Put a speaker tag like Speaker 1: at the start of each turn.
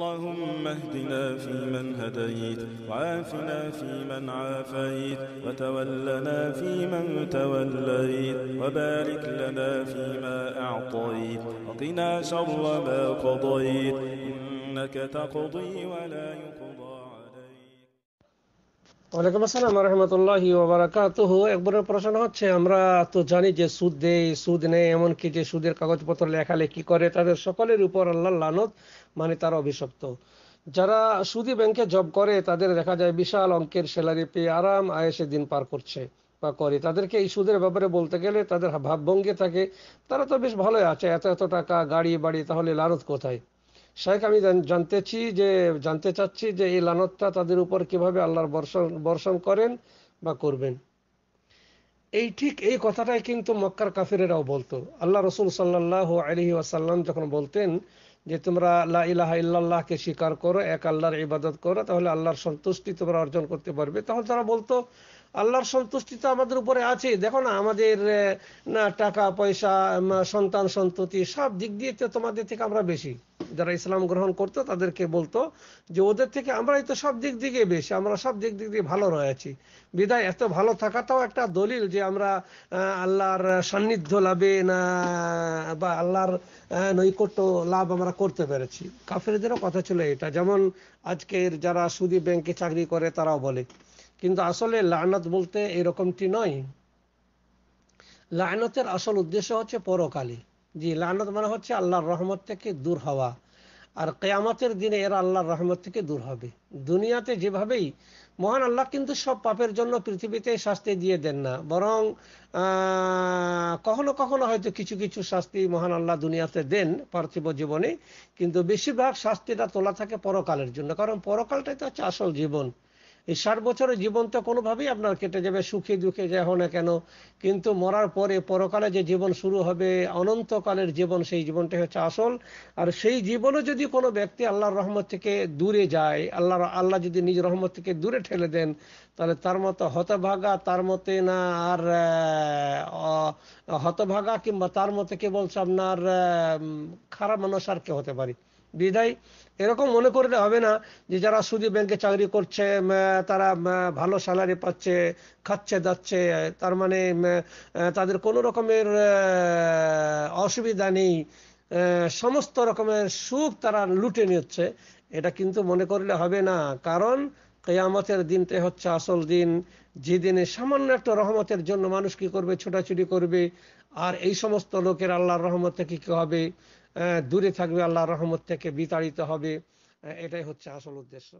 Speaker 1: اللهم اهدنا فيمن هديت وعافنا فيمن عافيت وتولنا فيمن توليت وبارك لنا فيما أعطيت وقنا شر ما قضيت إنك تقضي ولا يقضى. عليك
Speaker 2: ওয়ালাইকুম আসসালাম রহমতুল্লাহি ওবারাকাতুহু একবারের প্রশ্ন হচ্ছে, আমরা তো জানি যে সুদ দেয়, সুদ নেই এমনকি যে সুদের কাগজপত্র লেখালেখি করে, তাদের সকলের উপর আল্লাহ লানত মানে তারা অভিশপ্ত। যারা সুদি ব্যাংকে জব করে, তাদের দেখা যায় বিশাল অঙ্কের স্যালারি পেয়ে আরাম আয়েসে দিন পার করছে বা করে। তাদেরকে এই সুদের ব্যাপারে বলতে গেলে তাদের ভাবভঙ্গি থাকে। তারা তো বেশ ভালোই আছে, এত এত টাকা, গাড়ি বাড়ি, তাহলে লানত কোথায়? শেখ আমি জানতেছি যে, জানতে চাচ্ছি যে এই লানতটা তাদের উপর কীভাবে আল্লাহর বর্ষণ বর্ষণ করেন বা করবেন। এই ঠিক এই কথাটাই কিন্তু মক্কার কাফিরেরাও বলতো। আল্লাহ রসুল সাল্লাহ আলহি ওয়াসাল্লাম যখন বলতেন যে, তোমরা লা ইলাহা ইল্লাল্লাহকে স্বীকার করো, এক আল্লাহর ইবাদত করো, তাহলে আল্লাহর সন্তুষ্টি তোমরা অর্জন করতে পারবে। তখন তারা বলতো আল্লাহর সন্তুষ্টি তো আমাদের উপরে আছে দেখো না, আমাদের না, টাকা, পয়সা সন্তান, সন্ততি, সব দিক দিয়ে তো তোমাদের থেকে আমরা বেশি। যারা ইসলাম গ্রহণ করতো, তাদেরকে বলতো যে ওদের থেকে আমরাই তো সব দিক দিকে বেশি, আমরা সব দিক দিক দিয়ে ভালো রয়েছি বিদায়, এত ভালো থাকাটাও একটা দলিল যে আমরা আল্লাহর সান্নিধ্য লাভে না, বা আল্লাহর নৈকট্য লাভ আমরা করতে পেরেছি। কাফেরদেরও কথা ছিল এটা। যেমন আজকের যারা সুদি ব্যাংকে চাকরি করে, তারাও বলে। কিন্তু আসলে লানত বলতে এরকমটি নয়। লায়নতের আসল উদ্দেশ্য হচ্ছে পরকালে জি লায়নত মানে হচ্ছে আল্লাহর রহমত থেকে দূর হওয়া। আর কেয়ামতের দিনে এরা আল্লাহর রহমত থেকে দূর হবে। দুনিয়াতে যেভাবেই, মহান আল্লাহ কিন্তু সব পাপের জন্য পৃথিবীতে শাস্তি দিয়ে দেন না। বরং কখনো কখনো হয়তো কিছু কিছু শাস্তি মহান আল্লাহ দুনিয়াতে দেন পার্থিব জীবনে। কিন্তু বেশিরভাগ শাস্তিটা তোলা থাকে পরকালের জন্য। কারণ পরকালটাই তো হচ্ছে আসল জীবন। এই ষাট বছরের জীবন তো কোনোভাবেই আপনার কেটে যাবে, সুখে দুঃখে যাই হোক না কেন। কিন্তু মরার পরে পরকালে যে জীবন শুরু হবে, অনন্তকালের জীবন, সেই জীবনটাই হচ্ছে আসল। আর সেই জীবনে যদি কোনো ব্যক্তি আল্লাহর রহমত থেকে দূরে যায়, আল্লাহর, আল্লাহ যদি নিজ রহমত থেকে দূরে ঠেলে দেন, তাহলে তার মতো হতভাগা তার মতে না আর হতভাগা কিংবা তার মতে কে বলছে আপনার খারাপ মানুষ আর কে হতে পারে। বিদায়। এরকম মনে করলে হবে না যে যারা সুদি ব্যাংকে চাকরি করছে তারা ভালো স্যালারি পাচ্ছে, খাচ্ছে যাচ্ছে তার মানে তাদের কোনো রকমের অসুবিধা নেই। সমস্ত রকমের সুখ তারা লুটে নিচ্ছে। এটা কিন্তু মনে করলে হবে না। কারণ কেয়ামতের দিনটাই হচ্ছে আসল দিন। যেদিনে সামান্য একটা রহমতের জন্য মানুষ কি করবে? ছোটাছুটি করবে। আর এই সমস্ত লোকের আল্লাহর রহমত থেকে কি হবে? দূরে থাকবে আল্লাহর রহমত থেকে বিতাড়িত হবে। এটাই হচ্ছে আসল উদ্দেশ্য।